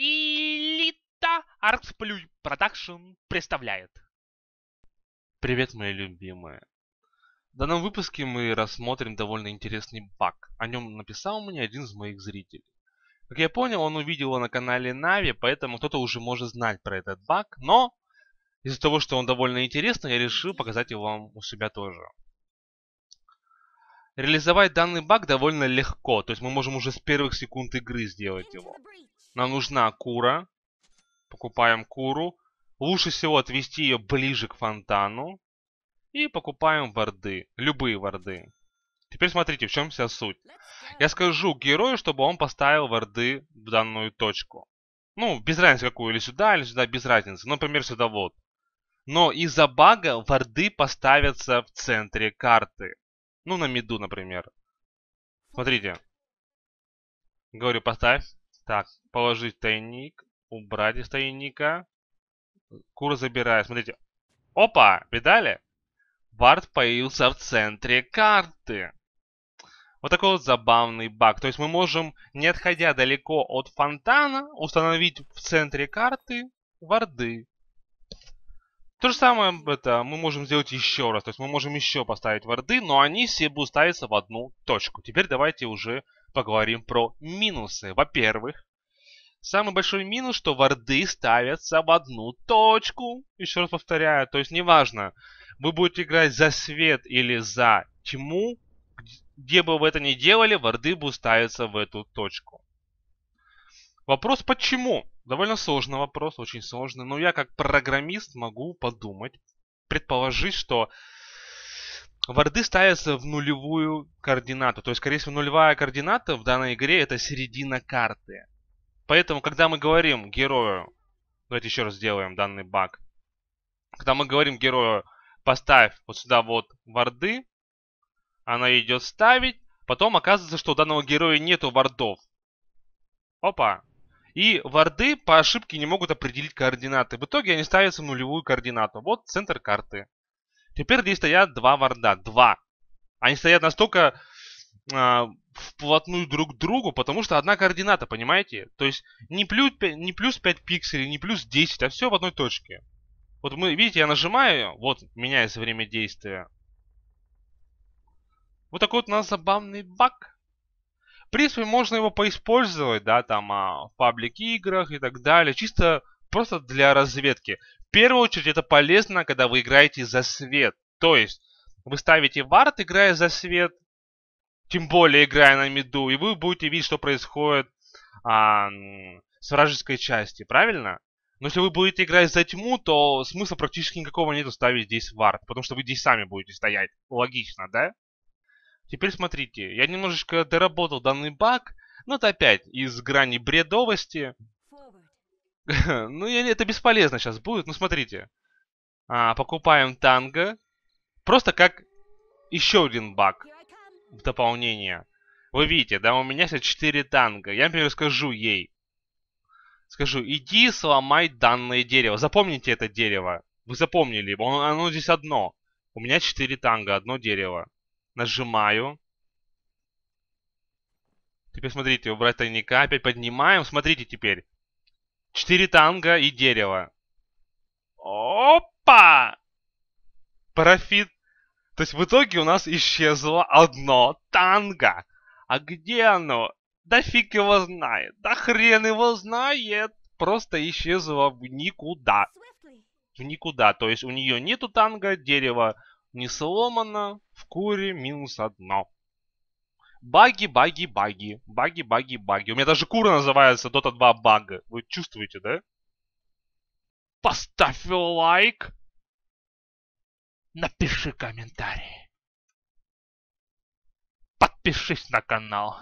Элита Арксплюй Production представляет. Привет, мои любимые. В данном выпуске мы рассмотрим довольно интересный баг. О нем написал мне один из моих зрителей. Как я понял, он увидел его на канале Na'Vi, поэтому кто-то уже может знать про этот баг, но из-за того, что он довольно интересный, я решил показать его вам у себя тоже. Реализовать данный баг довольно легко, то есть мы можем уже с первых секунд игры сделать его. Нам нужна кура. Покупаем куру. Лучше всего отвести ее ближе к фонтану. И покупаем варды. Любые варды. Теперь смотрите, в чем вся суть. Я скажу герою, чтобы он поставил варды в данную точку. Ну, без разницы какую, или сюда, или сюда, без разницы. Например, сюда вот. Но из-за бага варды поставятся в центре карты. Ну, на миду, например. Смотрите. Говорю, поставь. Так, положить тайник, убрать из тайника. Кур забираю. Смотрите. Опа, видали? Вард появился в центре карты. Вот такой вот забавный баг. То есть мы можем, не отходя далеко от фонтана, установить в центре карты варды. То же самое это мы можем сделать еще раз. То есть мы можем еще поставить варды, но они все будут ставиться в одну точку. Теперь давайте уже поговорим про минусы. Во-первых, самый большой минус, что варды ставятся в одну точку. Еще раз повторяю, то есть неважно, вы будете играть за свет или за тьму, где бы вы это ни делали, варды будут ставиться в эту точку. Вопрос почему? Довольно сложный вопрос, очень сложный. Но я как программист могу подумать, предположить, что Варды ставятся в нулевую координату. То есть, скорее всего, нулевая координата в данной игре это середина карты. Поэтому, когда мы говорим герою, давайте еще раз сделаем данный баг. Когда мы говорим герою, поставь вот сюда вот варды, она идет ставить, потом оказывается, что у данного героя нету вардов. Опа. И варды по ошибке не могут определить координаты. В итоге они ставятся в нулевую координату. Вот центр карты. Теперь здесь стоят два варда. Два. Они стоят настолько э, вплотную друг к другу, потому что одна координата, понимаете? То есть не плюс, 5, не плюс 5 пикселей, не плюс 10, а все в одной точке. Вот мы, видите, я нажимаю, вот меняется время действия. Вот такой вот у нас забавный баг. В принципе, можно его поиспользовать, да, там, а, в паблик-играх и так далее. Чисто просто для разведки. В первую очередь это полезно, когда вы играете за свет. То есть вы ставите вард, играя за свет, тем более играя на миду, и вы будете видеть, что происходит а, с вражеской части, правильно? Но если вы будете играть за тьму, то смысла практически никакого нету ставить здесь вард, потому что вы здесь сами будете стоять. Логично, да? Теперь смотрите, я немножечко доработал данный баг, но это опять из грани бредовости. ну, это бесполезно сейчас будет. Ну, смотрите. А, покупаем танго. Просто как еще один баг в дополнение. Вы видите, да, у меня сейчас 4 танго. Я, например, скажу ей. Скажу, иди сломай данное дерево. Запомните это дерево. Вы запомнили оно, оно здесь одно. У меня 4 танго, одно дерево. Нажимаю. Теперь смотрите, убрать тайника. Опять поднимаем. Смотрите теперь. Четыре танго и дерево. Опа! Парафит. То есть в итоге у нас исчезло одно танго. А где оно? Да фиг его знает. Да хрен его знает. Просто исчезло в никуда. В никуда. То есть у нее нету танго, дерево не сломано, в куре минус одно. Баги, баги, баги. Баги, баги, баги. У меня даже кура называется Dota 2 бага. Вы чувствуете, да? Поставь лайк. Напиши комментарий. Подпишись на канал.